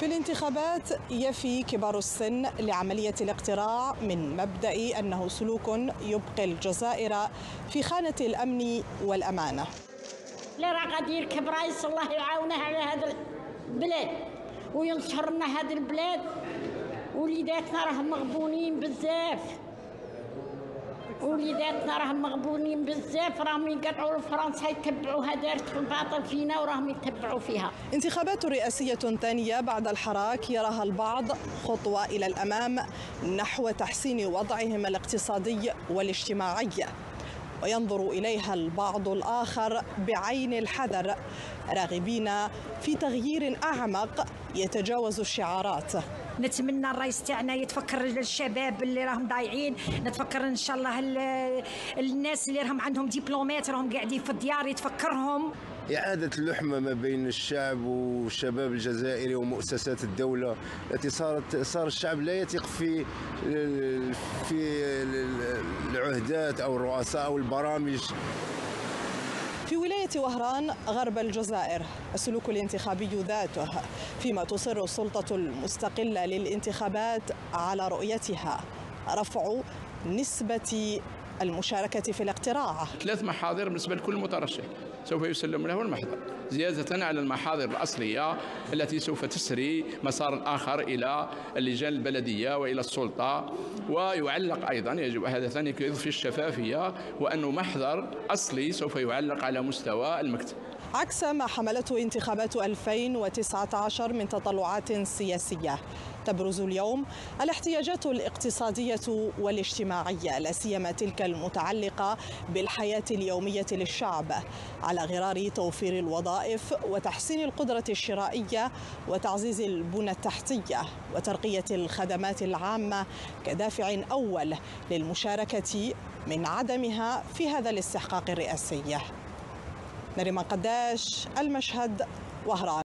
في الانتخابات يفي كبار السن لعملية الاقتراع من مبدأ أنه سلوك يبقي الجزائر في خانة الأمن والأمانة. لا راه غادي يركب الله يعاونه على هذا البلاد وينصر لنا البلاد. وليداتنا راهم مغبونين بزاف. وليداتنا راهم مغبونين بزاف راهم يقطعوا لفرنسا يتبعوها دارت في الباطل فينا وراهم يتبعوا فيها. انتخابات رئاسية ثانية بعد الحراك يراها البعض خطوة إلى الأمام نحو تحسين وضعهم الاقتصادي والاجتماعي. وينظر إليها البعض الآخر بعين الحذر. راغبين في تغيير أعمق يتجاوز الشعارات. نتمنى الرئيس تاعنا يتفكر الشباب اللي راهم ضايعين. نتفكر إن شاء الله الناس اللي راهم عندهم دبلومات راهم قاعدين في الديار يتفكرهم. إعادة اللحمة ما بين الشعب والشباب الجزائري ومؤسسات الدولة. التي صارت صار الشعب لا يثق في في العهدات أو الرؤساء أو البرامج. في ولاية وهران غرب الجزائر السلوك الانتخابي ذاته فيما تصر السلطة المستقلة للانتخابات على رؤيتها. رفع نسبة المشاركة في الاقتراع. ثلاث محاضر بالنسبة لكل مترشح سوف يسلم له المحضر. زيادة على المحاضر الأصلية التي سوف تسري مسار آخر إلى اللجان البلدية وإلى السلطة ويعلق أيضا يجب هذا ثاني يضفي الشفافية وأنه محضر أصلي سوف يعلق على مستوى المكتب. عكس ما حملته انتخابات 2019 من تطلعات سياسية. تبرز اليوم الاحتياجات الاقتصادية والاجتماعية لا سيما تلك المتعلقة بالحياة اليومية للشعب. على غرار توفير الوظائف وتحسين القدرة الشرائية وتعزيز البنى التحتية وترقية الخدمات العامة كدافع أول للمشاركة من عدمها في هذا الاستحقاق الرئاسي. نريمان قداش المشهد وهران.